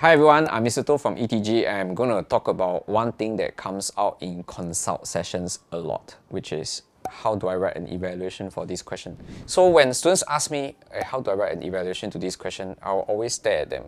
Hi everyone, I'm Mr. To from ETG and I'm going to talk about one thing that comes out in consult sessions a lot, which is how do I write an evaluation for this question? So when students ask me, how do I write an evaluation to this question, I'll always stare at them.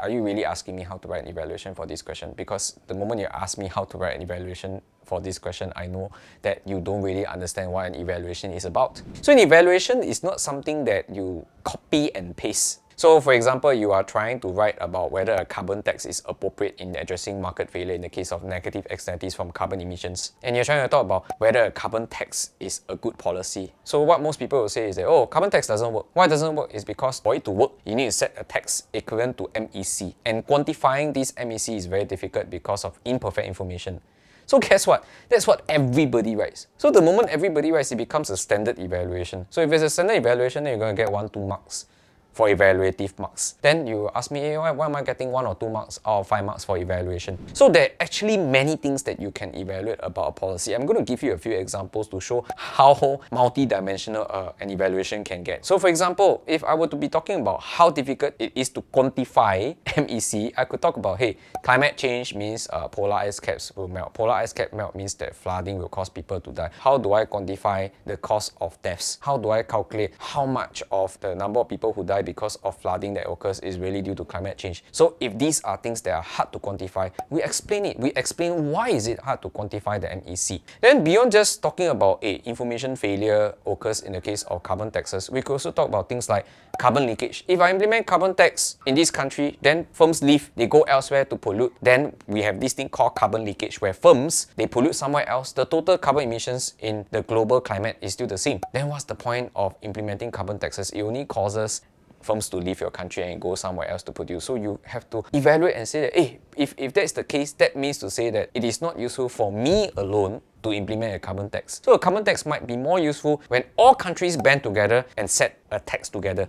Are you really asking me how to write an evaluation for this question? Because the moment you ask me how to write an evaluation for this question, I know that you don't really understand what an evaluation is about. So an evaluation is not something that you copy and paste so for example, you are trying to write about whether a carbon tax is appropriate in addressing market failure in the case of negative externalities from carbon emissions. And you're trying to talk about whether a carbon tax is a good policy. So what most people will say is that, oh, carbon tax doesn't work. Why it doesn't work is because for it to work, you need to set a tax equivalent to MEC. And quantifying this MEC is very difficult because of imperfect information. So guess what? That's what everybody writes. So the moment everybody writes, it becomes a standard evaluation. So if it's a standard evaluation, then you're going to get one, two marks for evaluative marks. Then you ask me, hey, why, why am I getting one or two marks or five marks for evaluation? So there are actually many things that you can evaluate about a policy. I'm going to give you a few examples to show how multi-dimensional uh, an evaluation can get. So for example, if I were to be talking about how difficult it is to quantify MEC, I could talk about, hey, climate change means uh, polar ice caps will melt. Polar ice cap melt means that flooding will cause people to die. How do I quantify the cost of deaths? How do I calculate how much of the number of people who die because of flooding that occurs is really due to climate change. So if these are things that are hard to quantify, we explain it. We explain why is it hard to quantify the MEC. Then beyond just talking about a information failure occurs in the case of carbon taxes, we could also talk about things like carbon leakage. If I implement carbon tax in this country, then firms leave, they go elsewhere to pollute. Then we have this thing called carbon leakage where firms, they pollute somewhere else. The total carbon emissions in the global climate is still the same. Then what's the point of implementing carbon taxes? It only causes firms to leave your country and go somewhere else to produce. So you have to evaluate and say that, hey, if, if that's the case, that means to say that it is not useful for me alone to implement a carbon tax. So a carbon tax might be more useful when all countries band together and set a tax together.